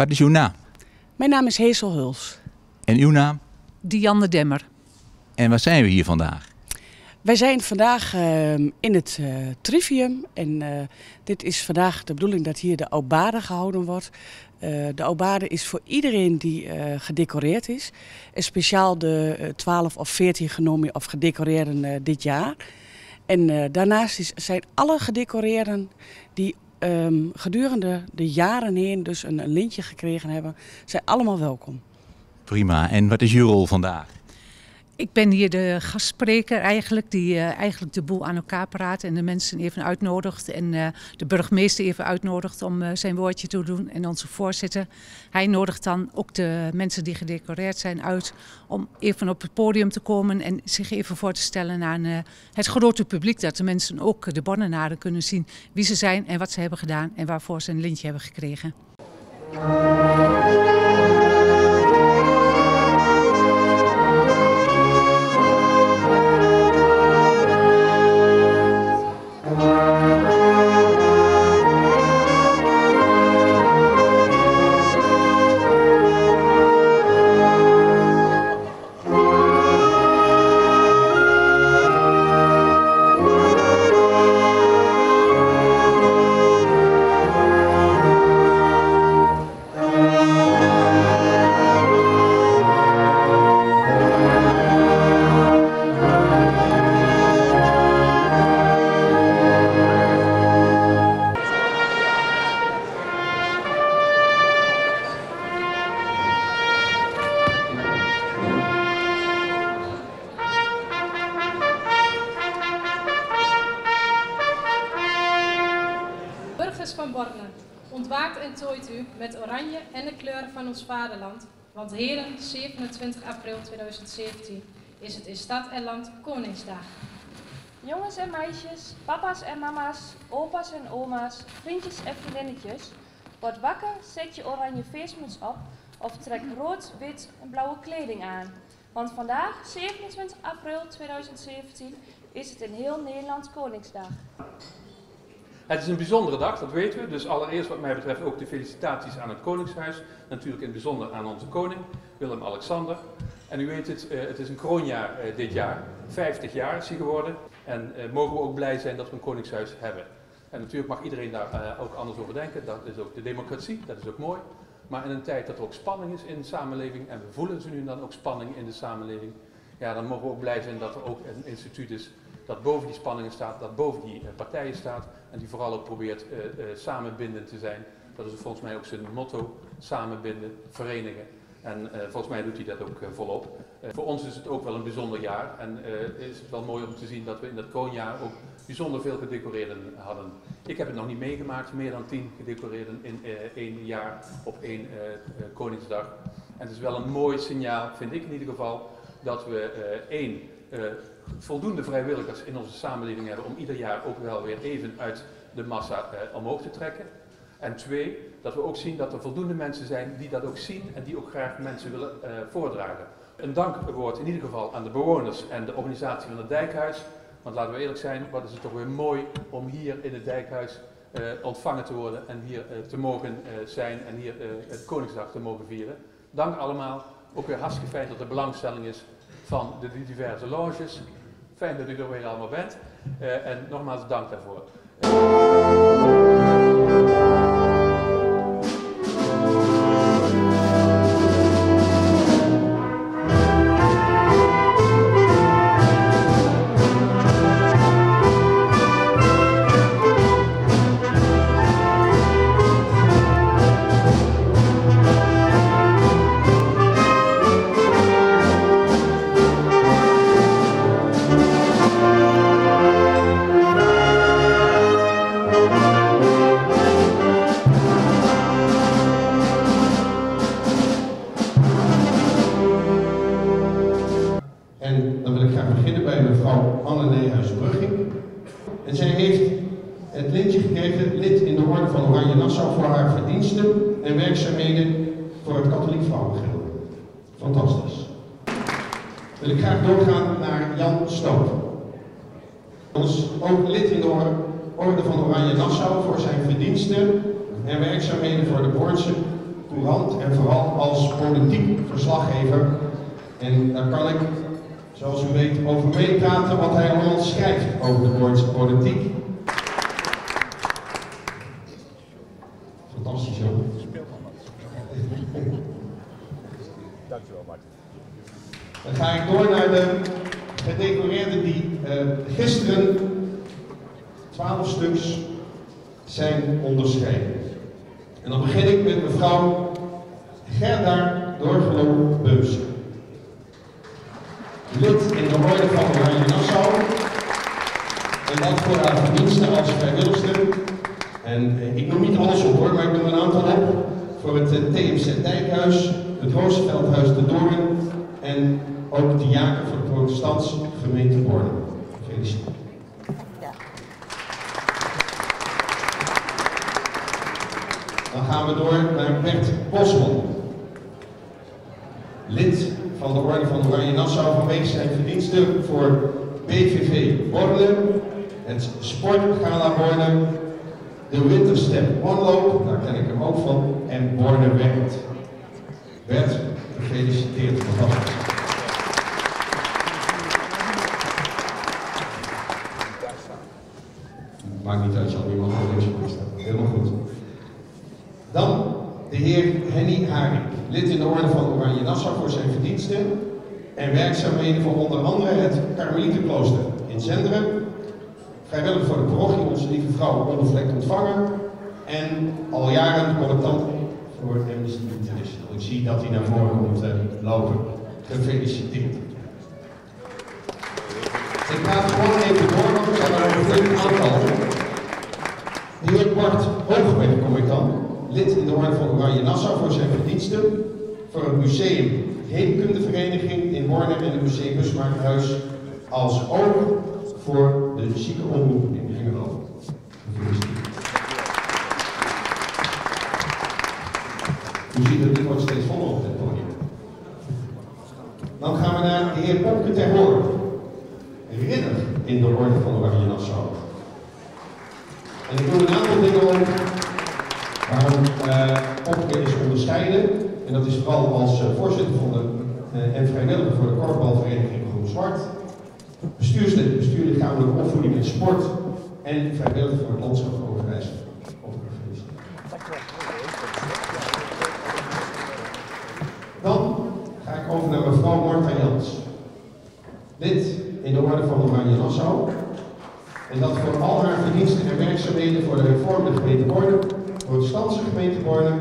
Wat is uw naam? Mijn naam is Heesel Huls. En uw naam? Dianne Demmer. En waar zijn we hier vandaag? Wij zijn vandaag uh, in het uh, Trivium en uh, dit is vandaag de bedoeling dat hier de Aubade gehouden wordt. de Aubade is voor iedereen die gedecoreerd is. En speciaal de 12 of 14 genomen of gedecoreerden dit jaar. En daarnaast is, zijn alle gedecoreerden die um, gedurende de jaren heen dus een, een lintje gekregen hebben, zijn allemaal welkom. Prima. En wat is uw rol vandaag? Ik ben hier de gastspreker eigenlijk, die uh, eigenlijk de boel aan elkaar praat en de mensen even uitnodigt. En uh, de burgemeester even uitnodigt om uh, zijn woordje te doen en onze voorzitter. Hij nodigt dan ook de mensen die gedecoreerd zijn uit om even op het podium te komen en zich even voor te stellen aan het grote publiek. Dat de mensen ook de Bonnenaren kunnen zien wie ze zijn en wat ze hebben gedaan en waarvoor ze een lintje hebben gekregen. Want heden, 27 april 2017, is het in stad en land Koningsdag. Jongens en meisjes, papa's en mama's, opa's en oma's, vriendjes en vriendinnetjes. Word wakker, zet je oranje feestmuts op of trek rood, wit en blauwe kleding aan. Want vandaag, 27 april 2017, is het in heel Nederland Koningsdag. Het is een bijzondere dag, dat weten we. Dus allereerst wat mij betreft ook de felicitaties aan het Koningshuis. Natuurlijk in het bijzonder aan onze koning, Willem-Alexander. En u weet het, uh, het is een kroonjaar uh, dit jaar. 50 jaar is hij geworden. En uh, mogen we ook blij zijn dat we een Koningshuis hebben. En natuurlijk mag iedereen daar ook anders over denken. Dat is ook de democratie, dat is ook mooi. Maar in een tijd dat er ook spanning is in de samenleving, en we voelen ze nu dan ook spanning in de samenleving, ja, dan mogen we ook blij zijn dat er ook een instituut is dat boven die spanningen staat, dat boven die uh, partijen staat en die vooral ook probeert uh, uh, samenbindend te zijn. Dat is volgens mij ook zijn motto, samenbinden, verenigen. En volgens mij doet hij dat ook volop. voor ons is het ook wel een bijzonder jaar en is het wel mooi om te zien dat we in dat kroonjaar ook bijzonder veel gedecoreerden hadden. Ik heb het nog niet meegemaakt, meer dan tien gedecoreerden in één jaar op één Koningsdag. En het is wel een mooi signaal, vind ik in ieder geval, dat we één voldoende vrijwilligers in onze samenleving hebben om ieder jaar ook wel weer even uit de massa eh, omhoog te trekken. En twee, dat we ook zien dat er voldoende mensen zijn die dat ook zien en die ook graag mensen willen voordragen. Een dankwoord in ieder geval aan de bewoners en de organisatie van het Dijkhuis. Want laten we eerlijk zijn, wat is het toch weer mooi om hier in het Dijkhuis ontvangen te worden en hier te mogen zijn en hier het Koningsdag te mogen vieren. Dank allemaal. Ook weer hartstikke fijn dat er belangstelling is van de diverse loges. Fijn dat u er weer allemaal bent. Uh, en nogmaals dank daarvoor. En zij heeft het lintje gekregen, lid in de Orde van Oranje Nassau, voor haar verdiensten en werkzaamheden voor het katholiek vrouwengilde. Fantastisch. Wil ik graag doorgaan naar Jan Stoot. Ons ook lid in de Orde van Oranje Nassau voor zijn verdiensten en werkzaamheden voor de Boortse courant en vooral als politiek verslaggever. En daar kan ik, zoals u weet, over meepraten wat hij allemaal schrijft over de Noordse politiek. Fantastisch, hoor. Dankjewel, Martin. Dan ga ik door naar de gedecoreerden die eh, gisteren, twaalf stuks, zijn onderscheiden. En dan begin ik met mevrouw Gerda Dorgelo Beus. Lid in de Orde van Oranje Nassau. En dat voor haar verdiensten als vrijwilligster. En eh, ik noem niet alles op hoor, maar ik noem een aantal op. Voor het eh, TMZ Dijkhuis, het Roosveldhuis de Doorn en ook de jaken voor de protestantse gemeente Borne. Gefeliciteerd. Dan gaan we door naar Bert Bosman. Lid van de Orde van Oranje Nassau vanwege zijn verdiensten voor BVV Borne, het Sportgala Borne, de Winterstep Onloop, daar ken ik hem ook van, en Borne Werkt. Bert, gefeliciteerd. Fantastisch. Maakt niet uit, zal iemand voor links voor staan. Helemaal goed. Dan de heer Henny Haring, lid in de Orde van Oranje Nassau voor zijn verdiensten en werkzaamheden voor onder andere het Karmelietenklooster in Zenderen, vrijwillig voor de parochie Onze Lieve Vrouw onbevlekt ontvangen en al jaren collectant voor Amnesty International. Ik zie dat hij naar voren komt eh, lopen. Gefeliciteerd. Ik ga gewoon even door, want ik heb een flink aantal. De heer Bart Hoogweg kom ik dan, lid in de Orde van Oranje Nassau voor zijn verdiensten voor het museum Heemkundevereniging in Borne en het museum Busmakerhuis, als ook voor de ziekenomroep in Hengelo. U ziet dat dit wordt steeds voller op dit podium. Dan gaan we naar de heer Popke ter Hoorn, ridder in de Orde van Oranje Nassau. En ik doe een aantal dingen waarom uh, is onderscheiden. En dat is vooral als uh, voorzitter van de, en vrijwilliger voor de korfbalvereniging Groen Zwart. Bestuurslid, bestuur lichamelijke opvoeding en sport. En vrijwilliger voor het landschap Overijs. Dan ga ik over naar mevrouw Marta Jans. Lid in de Orde van Oranje Nassau. En dat voor al haar verdiensten en werkzaamheden voor de hervormde gemeente Borne, protestantse gemeente Borne,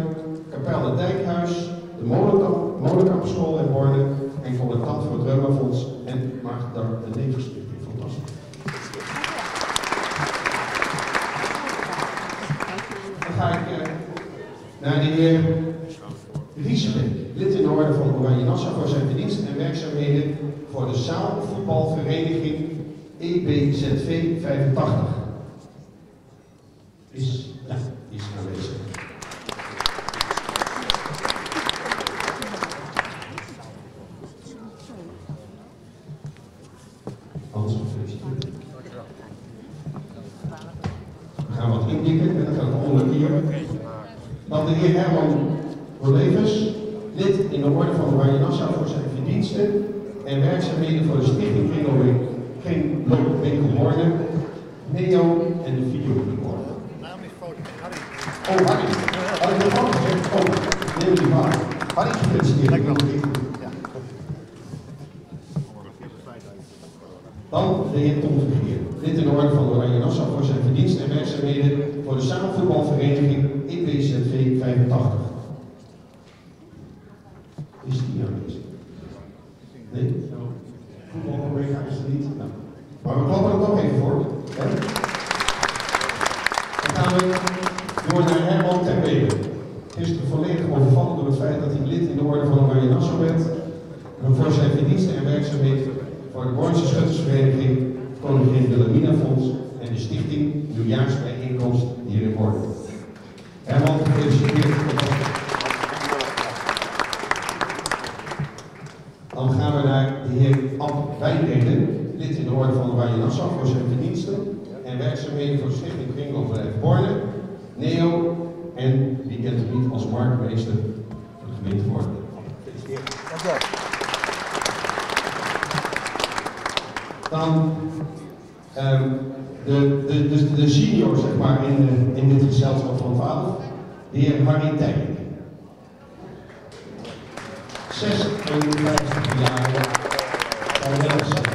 Kapel het Dijkhuis, de Molenkamp, Molenkampschool in Borne en collectant voor het Reumafonds en Maagdar de Neverstichting. Fantastisch. Dan ga ik uh, naar de heer Riesebeek, lid in de Orde van Oranje Nassau voor zijn verdiensten en werkzaamheden voor de zaalvoetbalvereniging EBZV 85. Is, ja, is aanwezig. Hans, gefeliciteerd. We gaan wat indikken en dan gaan we onder hier. Dan de heer Herman Rolevers, lid in de Orde van Oranje Nassau voor zijn verdiensten en werkzaamheden voor de Stichting loopwinkel Borne, Neo en de videoclub Borne. Naam is foto. Harry. Oh, Harry. Had ik nog al gezegd? Oh, neem die Dan de heer Tom Vergeer, lid in de Orde van Oranje Nassau voor zijn verdiensten en werkzaamheden voor de zaalvoetbalvereniging EPZV 85. Is die aanwezig? Nee? Voetbalcollega is er niet? Nou. Maar we klappen er toch even voor. Hè? Dan gaan we door naar Herman ten Bede. Gisteren volledig overvallen door het feit dat hij lid in de Orde van Oranje Nassau werd. En voor zijn verdiensten en werkzaamheden de Bornse Schuttersvereniging, Koningin Wilhelmina Fonds en de Stichting Nieuwjaarsbijeenkomst hier in Borne. Herman, gefeliciteerd. Dan gaan we naar de heer Ab Wijnreden, lid in de Orde van Oranje Nassau voor zijn verdiensten en werkzaamheden voor de Stichting Kringloopbedrijf Borne, NEO en wie kent gebied als marktmeester van de gemeente Borne. Dan ehm, de, de, de, senior zeg maar, in, de, in dit gezelschap van 12, de heer Harry Tijnik. 56 jaar vrijwilligerswerk.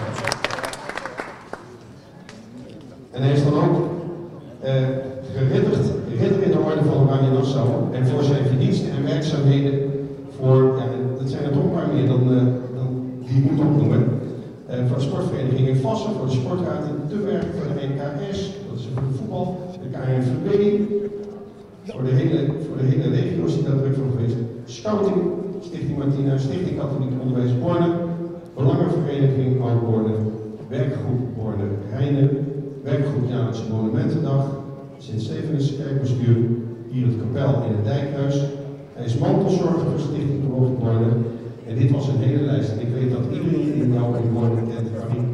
En hij is dan ook eh geridderd, ridder in de orde van Oranje Nassau. En voor zijn verdiensten en werkzaamheden voor, ja, dat zijn er toch maar meer dan, eh, dan die moet opnoemen. Eh, voor de sportvereniging in Vassen, voor de sportraad in Tubbergen, voor de NKS, dat is voor de voetbal, de KNVB, voor de hele, voor de hele regio is daar druk van geweest. Scouting, Stichting Martina, Stichting Katholiek Onderwijs Borne, Belangenvereniging Oud Borne, Werkgroep Borne Rijnen, Werkgroep Jaarlijkse Monumentendag, Sint-Stephenus Kerkbestuur, hier het kapel in het Dijkhuis. Hij is mantelzorger voor Stichting Borne. En dit was een hele lijst. En dat iedereen in jou in Borne kent, Harry.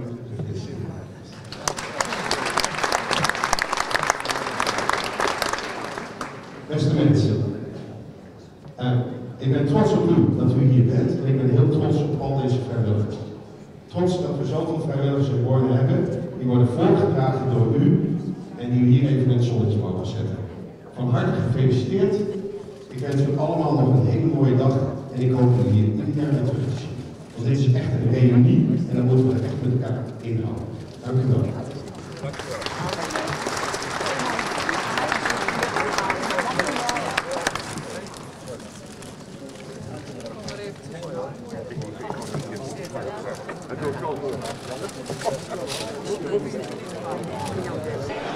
Beste mensen, eh, ik ben trots op u dat u hier bent en ik ben heel trots op al deze vrijwilligers. Trots dat we zoveel vrijwilligers in Borne hebben, die worden voorgedragen door u en die u hier even het zonnetje mogen zetten. Van harte gefeliciteerd. Ik wens u allemaal nog een hele mooie dag en ik hoop u hier ieder jaar weer terug te zien. Want dit is echt een reunie en dan moeten we er echt met elkaar inhouden. Dank u wel.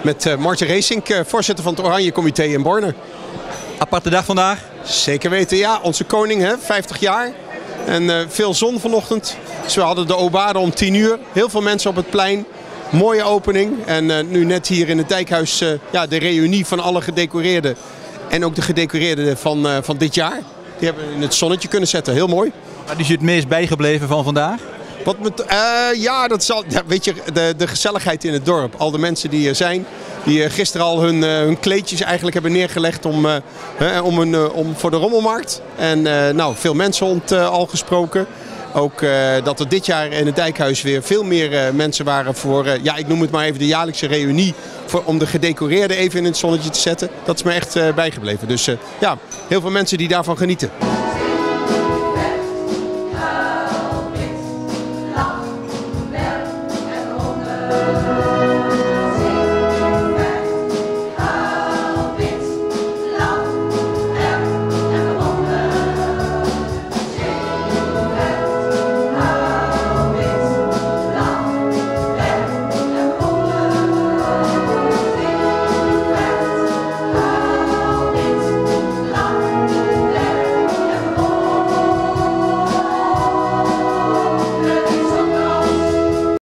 Met uh, Martin Racing, uh, voorzitter van het Oranje Comité in Borne. Aparte dag vandaag. Zeker weten, ja. Onze koning, hè, 50 jaar. En uh, veel zon vanochtend. Dus we hadden de Obade om 10 uur. Heel veel mensen op het plein. Mooie opening. En nu net hier in het Dijkhuis ja, de reunie van alle gedecoreerden. En ook de gedecoreerden van, van dit jaar. Die hebben we in het zonnetje kunnen zetten. Heel mooi. Wat is je het meest bijgebleven van vandaag? Wat met, uh, ja, dat zal, ja, weet je, de, de gezelligheid in het dorp. Al de mensen die er zijn, die gisteren al hun, uh, hun kleedjes eigenlijk hebben neergelegd om, uh, om, om voor de rommelmarkt. En nou, veel mensen ont, al gesproken. Ook dat er dit jaar in het Dijkhuis weer veel meer mensen waren voor, ja, ik noem het maar even de jaarlijkse reunie. Voor, om de gedecoreerden even in het zonnetje te zetten. Dat is me echt bijgebleven. Dus ja, heel veel mensen die daarvan genieten.